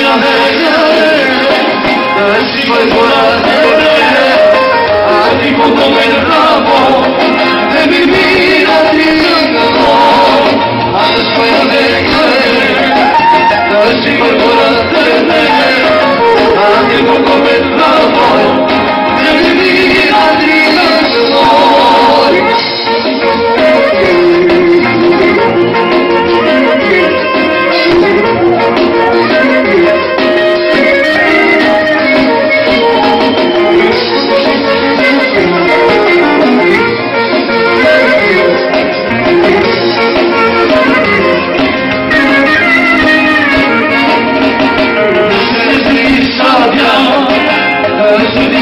Ay, ay, ay, ay,